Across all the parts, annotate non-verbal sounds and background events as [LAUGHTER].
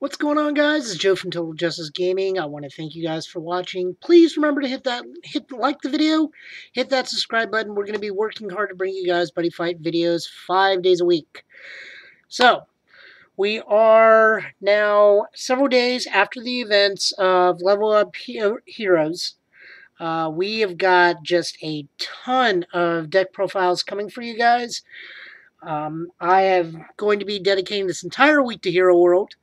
What's going on, guys? It's Joe from Total Justice Gaming. I want to thank you guys for watching. Please remember to hit that, hit like the video, hit that subscribe button. We're going to be working hard to bring you guys Buddy Fight videos five days a week. So, we are now several days after the events of Level Up Heroes. Uh, we have got just a ton of deck profiles coming for you guys. Um, I am going to be dedicating this entire week to Hero World.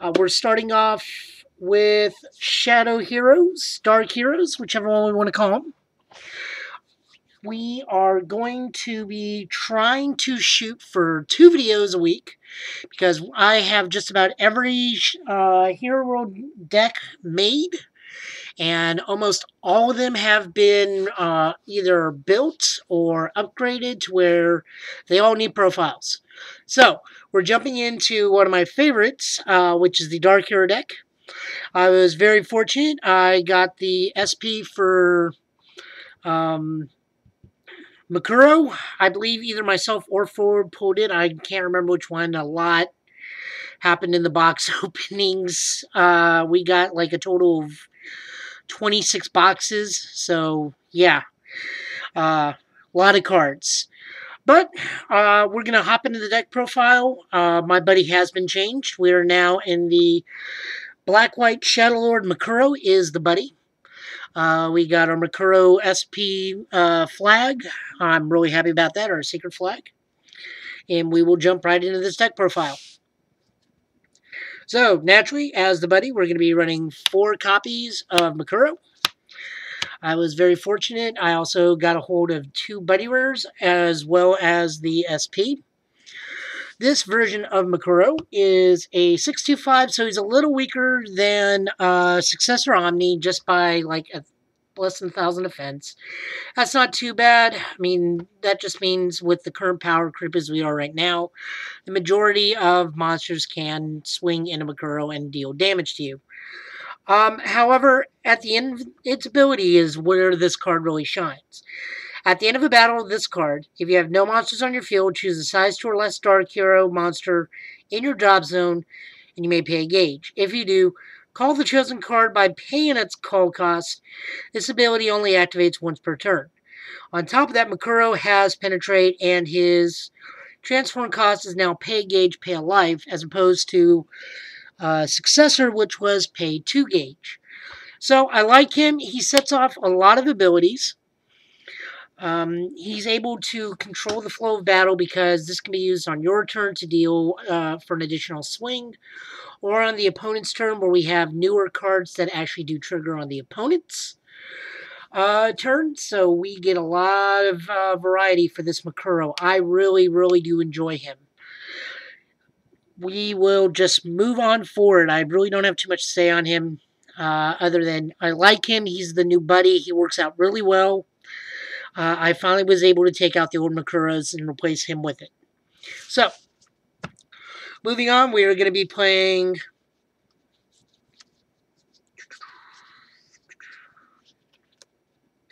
Uh, we're starting off with Shadow Heroes, Dark Heroes, whichever one we want to call them. We are going to be trying to shoot for two videos a week because I have just about every uh, Hero World deck made and almost all of them have been uh, either built or upgraded to where they all need profiles. So, we're jumping into one of my favorites, uh, which is the Dark Hero deck. I was very fortunate. I got the SP for um, Mukuro. I believe either myself or Ford pulled it. I can't remember which one. A lot happened in the box [LAUGHS] openings. Uh, we got like a total of 26 boxes. So, yeah. Uh, a lot of cards. But uh, we're going to hop into the deck profile. Uh, my buddy has been changed. We are now in the Black White Shadow Lord Mukuro is the buddy. Uh, we got our Mukuro SP uh, flag. I'm really happy about that, our secret flag. And we will jump right into this deck profile. So, naturally, as the buddy, we're going to be running four copies of Mukuro. I was very fortunate. I also got a hold of two Buddy Rares as well as the SP. This version of Mukuro is a 625, so he's a little weaker than uh, Successor Omni just by like a less than 1,000 defense. That's not too bad. I mean, that just means with the current power creep as we are right now, the majority of monsters can swing into Mukuro and deal damage to you. Um, however, at the end its ability is where this card really shines. At the end of a battle, this card, if you have no monsters on your field, choose a size 2 or less Dark Hero monster in your drop zone, and you may pay a gauge. If you do, Call the chosen card by paying its call cost. This ability only activates once per turn. On top of that, Mukuro has Penetrate, and his transform cost is now Pay Gauge, Pay a Life, as opposed to uh, Successor, which was Pay 2 Gauge. So I like him. He sets off a lot of abilities. Um, he's able to control the flow of battle because this can be used on your turn to deal uh, for an additional swing, or on the opponent's turn where we have newer cards that actually do trigger on the opponent's uh, turn. So we get a lot of uh, variety for this Mukuro. I really, really do enjoy him. We will just move on forward. I really don't have too much to say on him. Uh, other than I like him. He's the new buddy. He works out really well uh, I finally was able to take out the old Mukuros and replace him with it. So, moving on, we are going to be playing...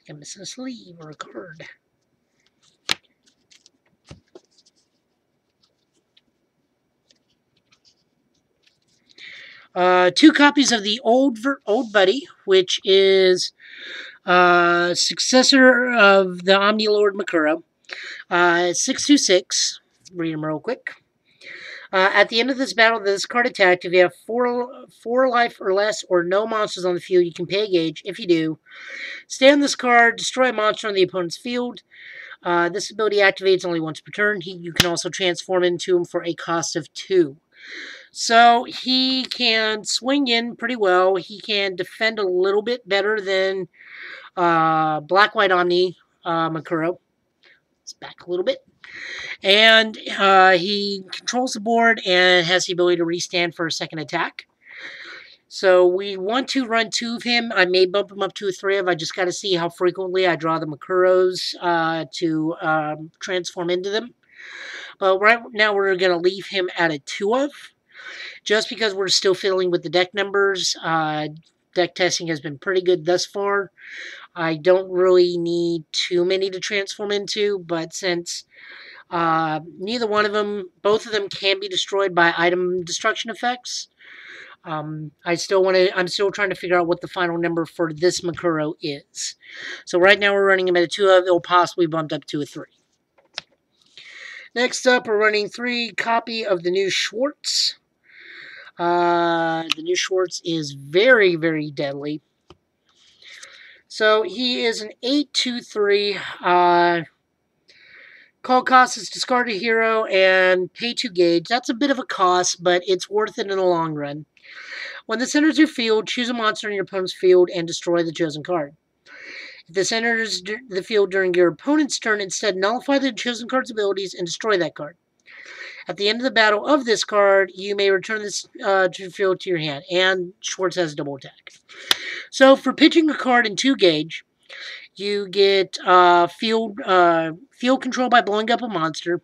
I'm missing a sleeve or a card. Uh, two copies of the old old buddy, which is uh, successor of the Omni Lord Mukuro. Uh, 626. Read them real quick. Uh, at the end of this battle, this card attacked. If you have four, four life or less or no monsters on the field, you can pay a gauge. If you do, stay on this card, destroy a monster on the opponent's field. Uh, this ability activates only once per turn. He, you can also transform into him for a cost of two. So he can swing in pretty well. He can defend a little bit better than uh, Black White Omni uh, Mukuro. It's back a little bit. And uh, he controls the board and has the ability to restand for a second attack. So we want to run two of him. I may bump him up to a three of. I just got to see how frequently I draw the Mukuros uh, to um, transform into them. But right now we're going to leave him at a two of. Just because we're still fiddling with the deck numbers. Uh, deck testing has been pretty good thus far. I don't really need too many to transform into, but since Uh, neither one of them, both of them can be destroyed by item destruction effects. Um, I still want to, I'm still trying to figure out what the final number for this Mukuro is. So right now we're running him at a 2 of, it'll possibly bumped up to a 3. Next up, we're running 3 copy of the new Schwartz. Uh, the new Schwartz is very, very deadly. So he is an 823. Uh, Call cost is discard a hero and pay to gauge. That's a bit of a cost, but it's worth it in the long run. When this enters your field, choose a monster in your opponent's field and destroy the chosen card. If this enters the field during your opponent's turn, instead nullify the chosen card's abilities and destroy that card. At the end of the battle of this card, you may return this uh, to field to your hand, and Schwartz has double attack. So for pitching a card in two gauge, you get uh, field uh, field control by blowing up a monster.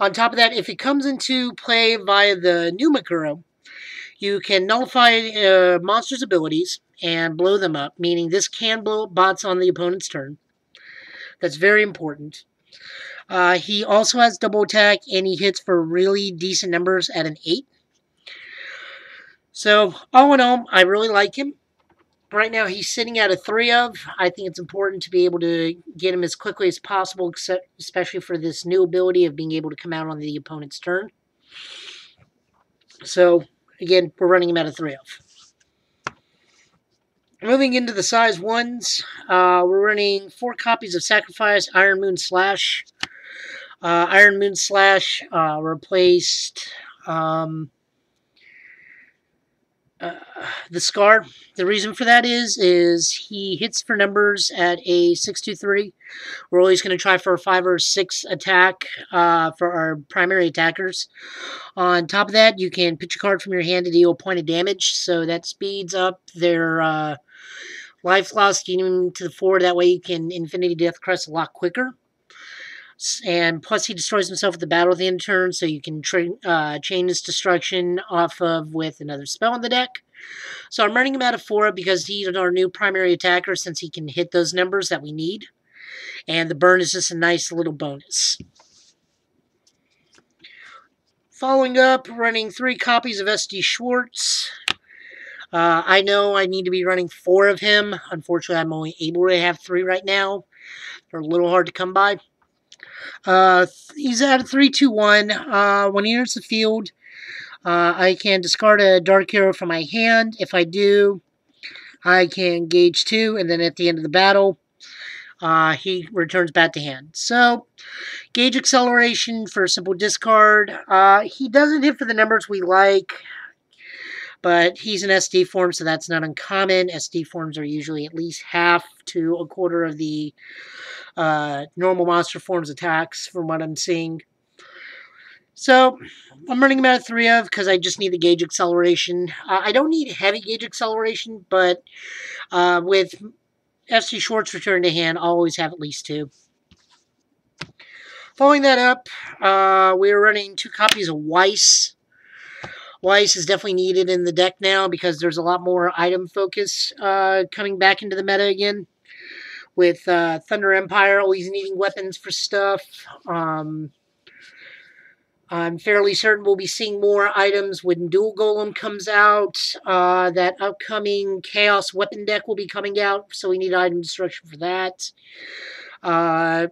On top of that, if it comes into play via the new Mukuro, you can nullify uh, monster's abilities and blow them up, meaning this can blow bots on the opponent's turn. That's very important. Uh, he also has double attack, and he hits for really decent numbers at an 8. So, all in all, I really like him. Right now, he's sitting at a 3 of. I think it's important to be able to get him as quickly as possible, especially for this new ability of being able to come out on the opponent's turn. So, again, we're running them out of 3 of. Moving into the size 1s, uh, we're running 4 copies of Sacrifice, Iron Moon Slash. Uh, Iron Moon Slash uh, replaced... Um, uh, the scar. The reason for that is is he hits for numbers at a 623. We're always going to try for a 5 or 6 attack uh, for our primary attackers. On top of that, you can pitch a card from your hand to deal a point of damage, so that speeds up their uh, life loss getting to the floor. That way you can Infinity Death Crest a lot quicker and plus he destroys himself at the battle of the end turn, so you can uh, chain his destruction off of with another spell in the deck. So I'm running him out of 4 because he's our new primary attacker since he can hit those numbers that we need. And the burn is just a nice little bonus. Following up, running three copies of SD Schwartz. Uh, I know I need to be running four of him. Unfortunately, I'm only able to have three right now. They're a little hard to come by. Uh, he's at a 3-2-1. Uh, when he enters the field, uh, I can discard a Dark Hero from my hand. If I do, I can gauge 2, and then at the end of the battle, uh, he returns back to hand. So, gauge acceleration for a simple discard. Uh, he doesn't hit for the numbers we like, but he's an SD form, so that's not uncommon. SD forms are usually at least half to a quarter of the uh, normal monster forms attacks from what I'm seeing. So I'm running him out of 3 of because I just need the gauge acceleration. Uh, I don't need heavy gauge acceleration, but uh, with FC Schwartz return to hand, I'll always have at least two. Following that up, uh, we're running two copies of Weiss. Weiss is definitely needed in the deck now because there's a lot more item focus uh, coming back into the meta again with uh, Thunder Empire always needing weapons for stuff. Um, I'm fairly certain we'll be seeing more items when Dual Golem comes out. Uh, that upcoming Chaos weapon deck will be coming out, so we need item destruction for that. Uh,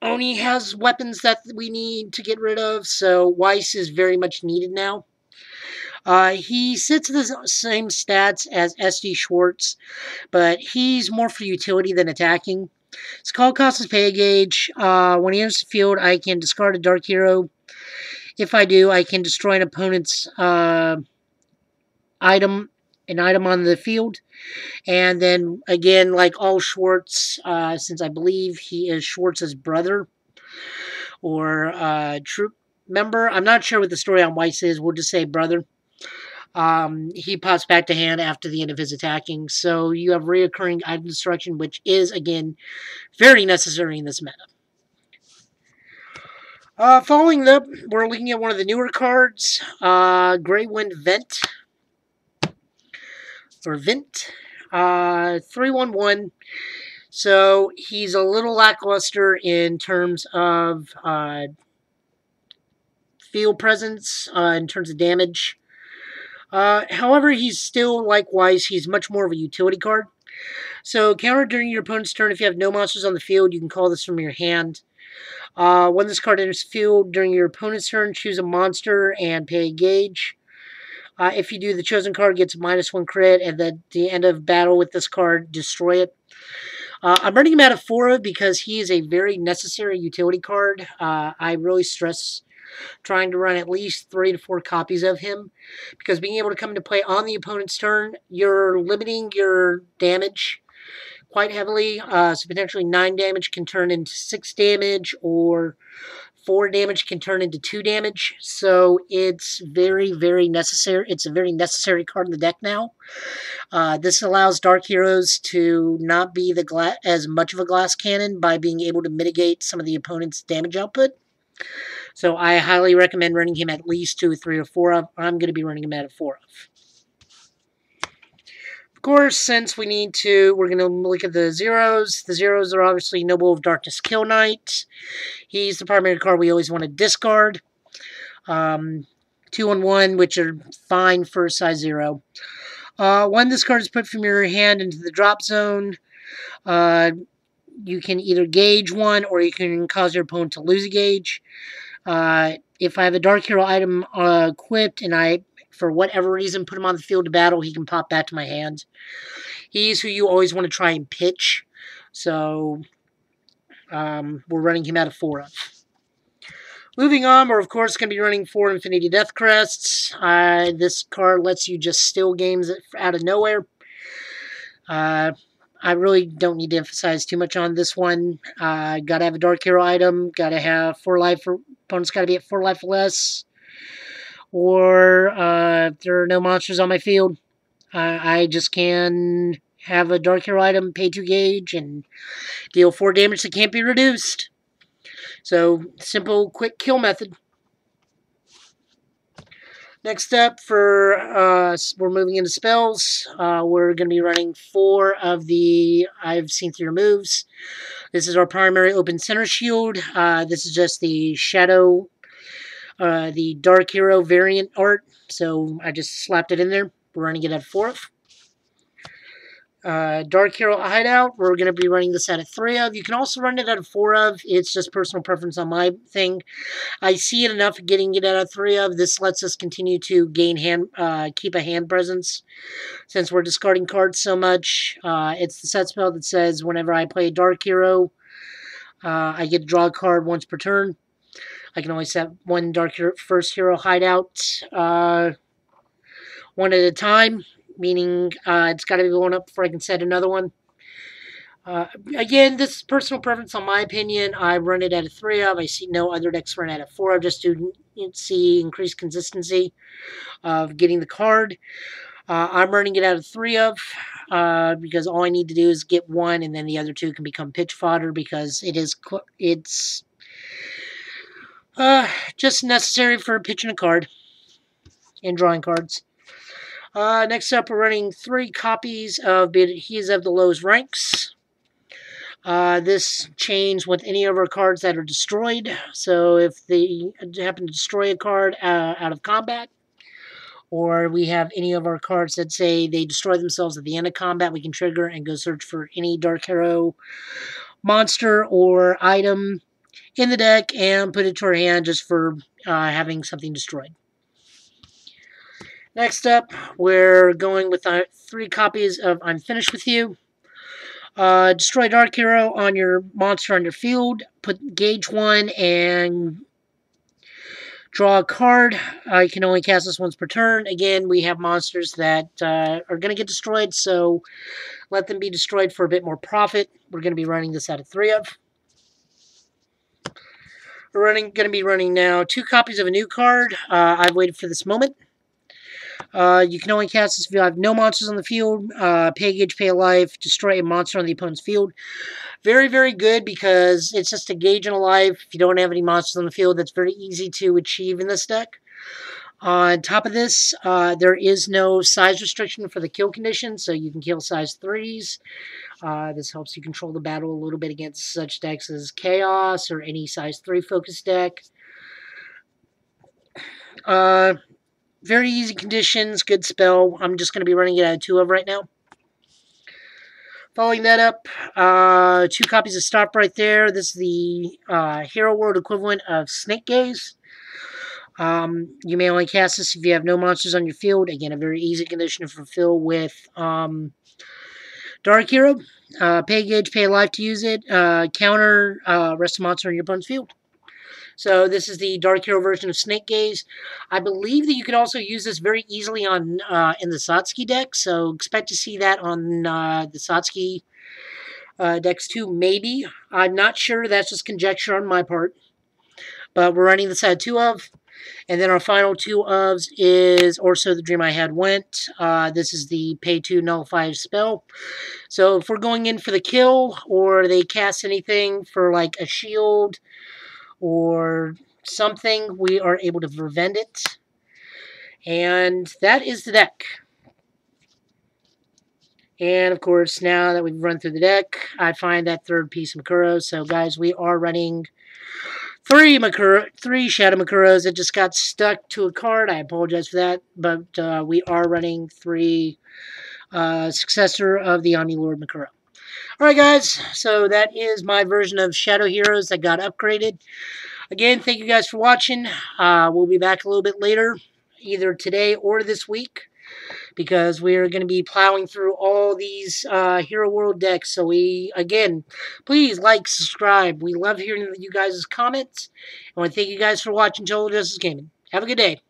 Oni has weapons that we need to get rid of, so Weiss is very much needed now. Uh, he sits the same stats as SD Schwartz, but he's more for utility than attacking. His call cost is pay gauge. Uh, when he enters the field, I can discard a Dark Hero. If I do, I can destroy an opponent's uh, item, an item on the field. And then, again, like all Schwartz, uh, since I believe he is Schwartz's brother or uh, troop member, I'm not sure what the story on Weiss is. We'll just say brother. Um, he pops back to hand after the end of his attacking. So you have reoccurring item destruction, which is, again, very necessary in this meta. Uh, following up, we're looking at one of the newer cards, uh, Grey Wind Vent, or Vent, uh, 311. So he's a little lackluster in terms of uh, field presence, uh, in terms of damage. Uh, however, he's still likewise, he's much more of a utility card. So, counter during your opponent's turn. If you have no monsters on the field, you can call this from your hand. Uh, when this card enters field during your opponent's turn, choose a monster and pay a gauge. Uh, if you do, the chosen card gets minus one crit, and at the end of battle with this card, destroy it. Uh, I'm running him out of Fora because he is a very necessary utility card. Uh, I really stress trying to run at least three to four copies of him because being able to come into play on the opponent's turn, you're limiting your damage quite heavily. Uh, so potentially nine damage can turn into six damage, or four damage can turn into two damage. So it's very, very necessary. It's a very necessary card in the deck now. Uh, this allows Dark Heroes to not be the gla- as much of a glass cannon by being able to mitigate some of the opponent's damage output. So I highly recommend running him at least two, three, or four of. I'm going to be running him at a four of. Of course, since we need to, we're going to look at the zeros. The zeros are obviously Noble of Darkness Kill Knight. He's the primary card we always want to discard. Um, two and one, which are fine for size zero. Uh, when this card is put from your hand into the drop zone, uh, you can either gauge one or you can cause your opponent to lose a gauge. Uh, if I have a Dark Hero item uh, equipped and I for whatever reason, put him on the field of battle, he can pop back to my hand. He's who you always want to try and pitch. So um, we're running him out of four of. Moving on, we're of course going to be running four Infinity Death Crests. Uh, this card lets you just steal games out of nowhere. Uh, I really don't need to emphasize too much on this one. Uh, gotta have a Dark Hero item. Gotta have four life. For opponents gotta be at four life or less or uh, if there are no monsters on my field, I just can have a Dark Hero item, pay 2 gauge, and deal 4 damage that can't be reduced. So, simple, quick kill method. Next up, for uh, we're moving into spells. Uh, we're going to be running four of the I've seen through your moves. This is our primary open center shield. Uh, this is just the shadow uh, the Dark Hero variant art, so I just slapped it in there. We're running it at fourth. Uh, Dark Hero Hideout, we're going to be running this out of 3 of. You can also run it out of 4 of. It's just personal preference on my thing. I see it enough getting it out of 3 of. This lets us continue to gain hand, uh, keep a hand presence since we're discarding cards so much. Uh, it's the set spell that says whenever I play Dark Hero, uh, I get to draw a card once per turn. I can only set one Dark hero, First Hero hideout uh, one at a time, meaning uh, it's got to be going up before I can set another one. Uh, again, this is personal preference on my opinion. I run it at a 3 of. I see no other decks run at a 4 of just to see increased consistency of getting the card. Uh, I'm running it out of 3 of uh, because all I need to do is get one and then the other two can become pitch fodder because it is it's uh, just necessary for pitching a card and drawing cards. Uh, next up, we're running three copies of He's of the Lowest Ranks. Uh, this chains with any of our cards that are destroyed. So if they happen to destroy a card uh, out of combat, or we have any of our cards that say they destroy themselves at the end of combat, we can trigger and go search for any Dark Hero monster or item in the deck and put it to our hand just for uh, having something destroyed. Next up, we're going with uh, three copies of I'm Finished With You. Uh, destroy Dark Hero on your monster on your field. Put Gauge 1 and draw a card. Uh, you can only cast this once per turn. Again, we have monsters that uh, are going to get destroyed, so let them be destroyed for a bit more profit. We're going to be running this out of three of. We're running, going to be running now two copies of a new card. Uh, I've waited for this moment. Uh, you can only cast this if you have no monsters on the field. Uh, pay gauge, pay a life, destroy a monster on the opponent's field. Very, very good because it's just a gauge and a life. If you don't have any monsters on the field, that's very easy to achieve in this deck. On top of this, uh, there is no size restriction for the kill condition, so you can kill size 3s. Uh, this helps you control the battle a little bit against such decks as Chaos or any size 3 focus deck. Uh, very easy conditions, good spell. I'm just going to be running it out of two of right now. Following that up, uh, two copies of Stop right there. This is the uh, Hero World equivalent of Snake Gaze. Um, you may only cast this if you have no monsters on your field. Again, a very easy condition to fulfill with um, Dark Hero. Uh, pay gauge, pay life to use it. Uh, counter uh, rest of monster on your opponent's field. So this is the Dark Hero version of Snake Gaze. I believe that you can also use this very easily on uh, in the Satsuki deck, so expect to see that on uh, the Satsuki uh, decks too, maybe. I'm not sure, that's just conjecture on my part. But we're running this out two of. And then our final two ofs is also the dream I had went. Uh, this is the pay two nullify spell. So if we're going in for the kill or they cast anything for like a shield or something, we are able to prevent it. And that is the deck. And of course, now that we've run through the deck, I find that third piece of Mukuro. So guys, we are running three Mukuro, three Shadow Mukuros. It just got stuck to a card. I apologize for that. But uh, we are running three uh, successor of the Omni Lord Mukuro. Alright guys, so that is my version of Shadow Heroes that got upgraded. Again, thank you guys for watching. Uh, we'll be back a little bit later, either today or this week, because we're going to be plowing through all these uh, Hero World decks. So we, again, please like, subscribe. We love hearing you guys' comments. I want to thank you guys for watching Total Justice Gaming. Have a good day.